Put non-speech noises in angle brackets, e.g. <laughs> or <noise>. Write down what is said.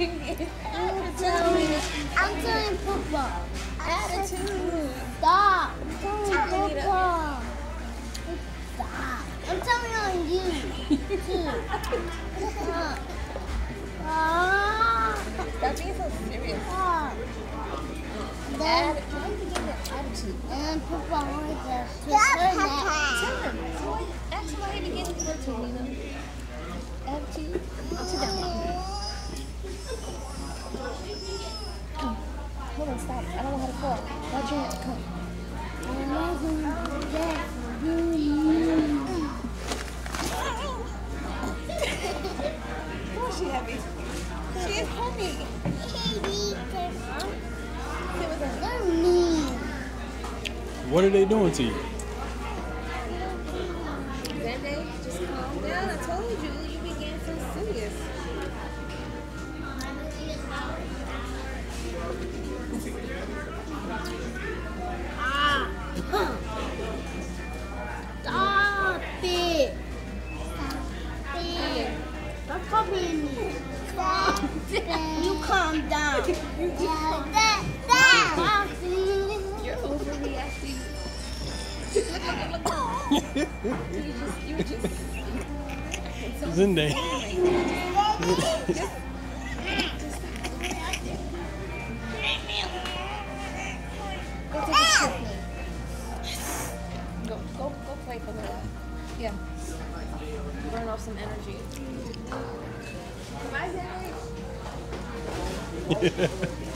Attitude. I'm doing football. Attitude. Stop. I'm Anita. football. Stop. I'm telling on you. Stop. Ah. Stop being so serious. Stop. Attitude? and then football with the Tell twister him. Ask why you beginning to to Nina. Attitude. Sit down. Stop. I don't know how to fall. Watch your hands. Come. I'm not gonna do that for you. Why is she heavy? She is heavy. Sit with her. They're mean. What are they doing to you? Zende, just calm down. I told you, you began so serious. <laughs> You calm down. Yeah, that, that. You're overreacting. look, look, look, look. You just, you just. So Zende. Go take a shit. Go, go, go play for a little while. Yeah. Burn off some energy. Zende. <laughs> <laughs>